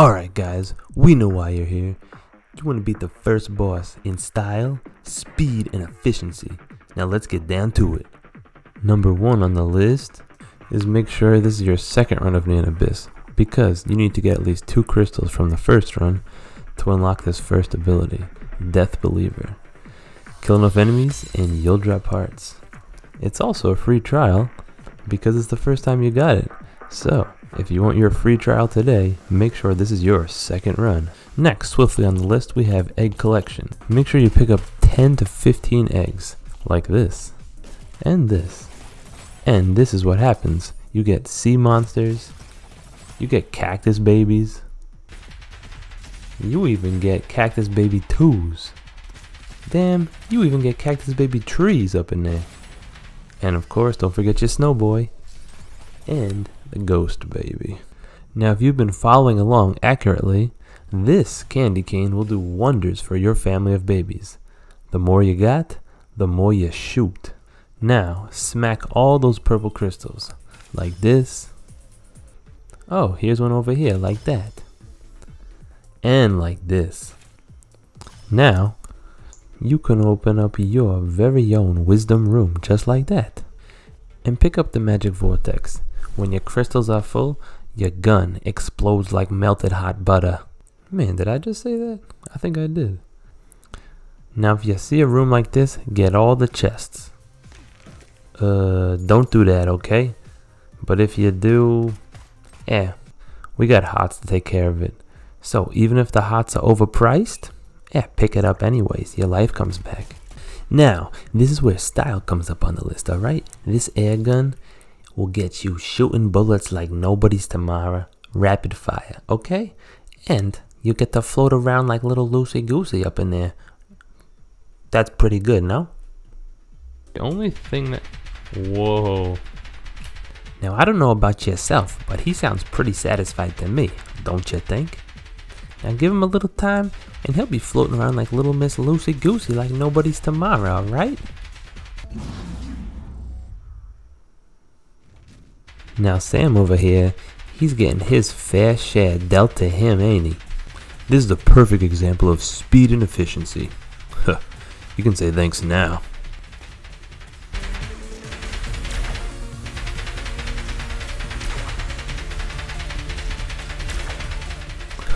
Alright guys, we know why you're here. You want to beat the first boss in style, speed, and efficiency. Now let's get down to it. Number one on the list is make sure this is your second run of Neon Abyss, because you need to get at least two crystals from the first run to unlock this first ability, Death Believer. Kill enough enemies and you'll drop hearts. It's also a free trial because it's the first time you got it. So, if you want your free trial today, make sure this is your second run. Next, swiftly on the list, we have egg collection. Make sure you pick up 10 to 15 eggs, like this, and this. And this is what happens. You get sea monsters, you get cactus babies, you even get cactus baby twos. Damn, you even get cactus baby trees up in there. And of course, don't forget your snow boy. And the ghost baby. Now, if you've been following along accurately, this candy cane will do wonders for your family of babies. The more you got, the more you shoot. Now, smack all those purple crystals. Like this. Oh, here's one over here, like that. And like this. Now, you can open up your very own wisdom room just like that. And pick up the magic vortex. When your crystals are full, your gun explodes like melted hot butter. Man, did I just say that? I think I did. Now, if you see a room like this, get all the chests. Uh, don't do that, okay? But if you do, eh, we got hots to take care of it. So even if the hots are overpriced, yeah, pick it up anyways. Your life comes back. Now, this is where style comes up on the list, alright? This air gun will get you shooting bullets like nobody's tomorrow, rapid fire, okay? And you get to float around like little loosey goosey up in there. That's pretty good, no? The only thing that. Whoa. Now, I don't know about yourself, but he sounds pretty satisfied to me, don't you think? Now, give him a little time, and he'll be floating around like little Miss Loosey Goosey like nobody's tomorrow, alright? Now, Sam over here, he's getting his fair share dealt to him, ain't he? This is the perfect example of speed and efficiency. you can say thanks now.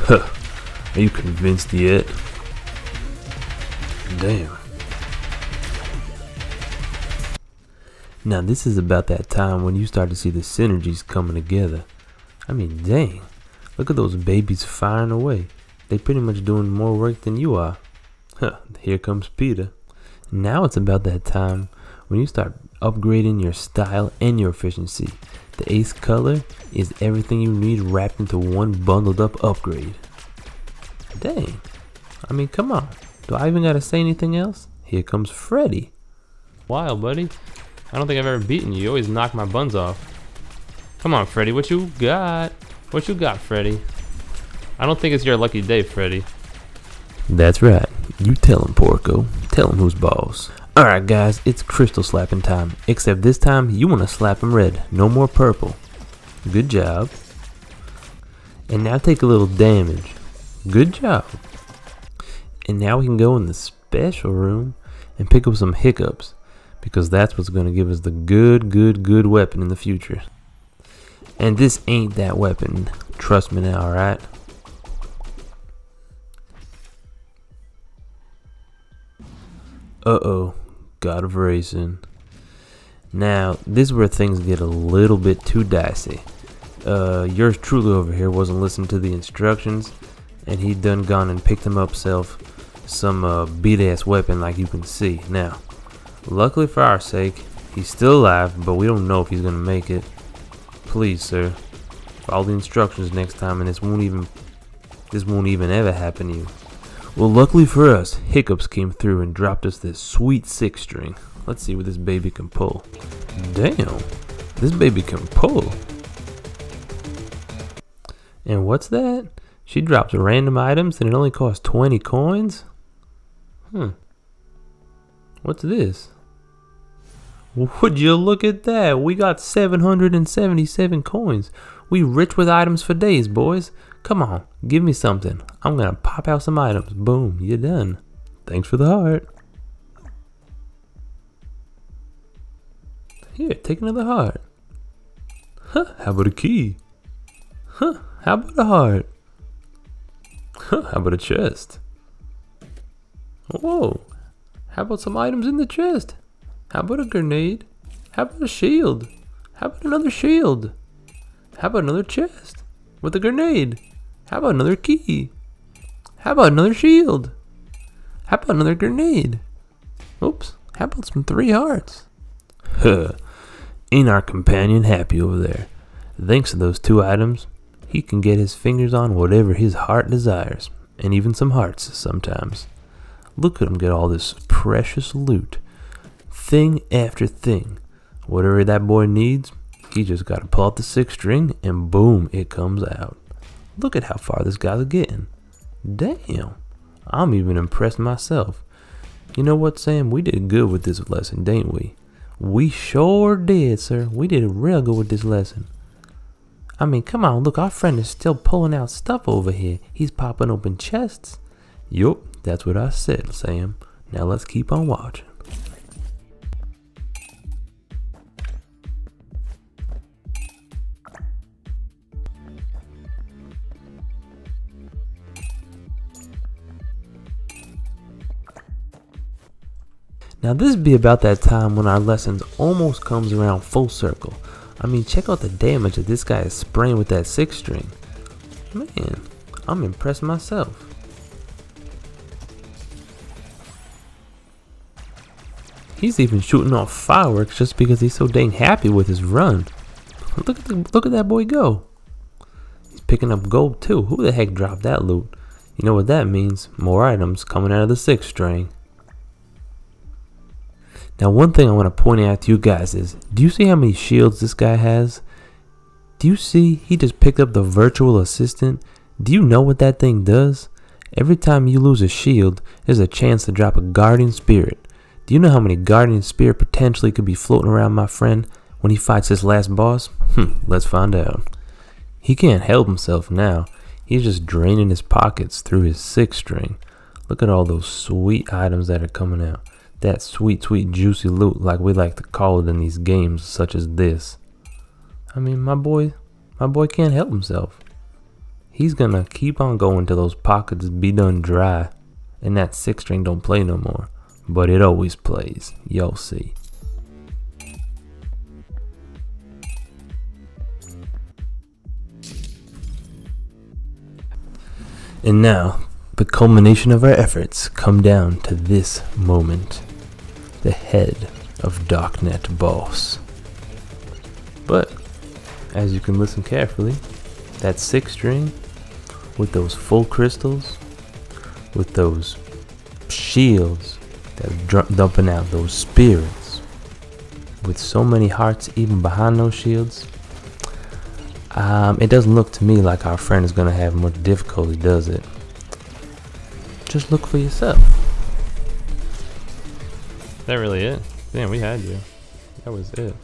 Huh. Are you convinced yet? Damn. Now this is about that time when you start to see the synergies coming together. I mean, dang. Look at those babies firing away. They pretty much doing more work than you are. Huh, here comes Peter. Now it's about that time when you start upgrading your style and your efficiency. The ace color is everything you need wrapped into one bundled up upgrade. Dang. I mean, come on. Do I even gotta say anything else? Here comes Freddy. Wow, buddy. I don't think I've ever beaten you. You always knock my buns off. Come on, Freddy. What you got? What you got, Freddy? I don't think it's your lucky day, Freddy. That's right. You tell him, Porco. Tell him who's boss. Alright, guys. It's crystal slapping time. Except this time, you want to slap him red. No more purple. Good job. And now take a little damage. Good job. And now we can go in the special room and pick up some hiccups because that's what's going to give us the good, good, good weapon in the future. And this ain't that weapon. Trust me now, alright? Uh-oh. God of Racing. Now, this is where things get a little bit too dicey. Uh, yours truly over here wasn't listening to the instructions, and he done gone and picked him up self some uh, beat ass weapon like you can see. Now, luckily for our sake, he's still alive, but we don't know if he's gonna make it. Please, sir, follow the instructions next time, and this won't even this won't even ever happen to you. Well, luckily for us, Hiccups came through and dropped us this sweet six string. Let's see what this baby can pull. Damn, this baby can pull. And what's that? She drops random items and it only costs 20 coins? Hmm. What's this? Would you look at that? We got 777 coins. We rich with items for days, boys. Come on, give me something. I'm gonna pop out some items. Boom, you're done. Thanks for the heart. Here, take another heart. Huh, how about a key? Huh, how about a heart? Huh, how about a chest? Whoa, how about some items in the chest? How about a grenade? How about a shield? How about another shield? How about another chest with a grenade? How about another key? How about another shield? How about another grenade? Oops, how about some three hearts? Huh. Ain't our companion happy over there? Thanks to those two items, he can get his fingers on whatever his heart desires, and even some hearts sometimes. Look at him get all this precious loot. Thing after thing. Whatever that boy needs, he just gotta pull out the six string and boom, it comes out. Look at how far this guy's getting. Damn. I'm even impressed myself. You know what, Sam? We did good with this lesson, didn't we? We sure did, sir. We did real good with this lesson. I mean, come on, look, our friend is still pulling out stuff over here. He's popping open chests. Yup, that's what I said, Sam. Now let's keep on watching. Now this be about that time when our lessons almost comes around full circle. I mean, check out the damage that this guy is spraying with that six string. Man, I'm impressed myself. He's even shooting off fireworks just because he's so dang happy with his run. Look at the, look at that boy go. He's picking up gold too. Who the heck dropped that loot? You know what that means? More items coming out of the six string. Now, one thing I want to point out to you guys is, do you see how many shields this guy has? Do you see he just picked up the virtual assistant? Do you know what that thing does? Every time you lose a shield, there's a chance to drop a guardian spirit. Do you know how many guardian spirit potentially could be floating around my friend when he fights his last boss? Hmm, let's find out. He can't help himself now. He's just draining his pockets through his six string. Look at all those sweet items that are coming out that sweet, sweet, juicy loot like we like to call it in these games such as this. I mean, my boy, my boy can't help himself. He's gonna keep on going till those pockets be done dry and that six string don't play no more. But it always plays. y'all see. And now, the culmination of our efforts come down to this moment the head of Darknet Boss. But, as you can listen carefully, that six string with those full crystals, with those shields that are dumping out those spirits, with so many hearts even behind those shields, um, it doesn't look to me like our friend is going to have much difficulty, does it? Just look for yourself that really it? Damn, we had you. That was it.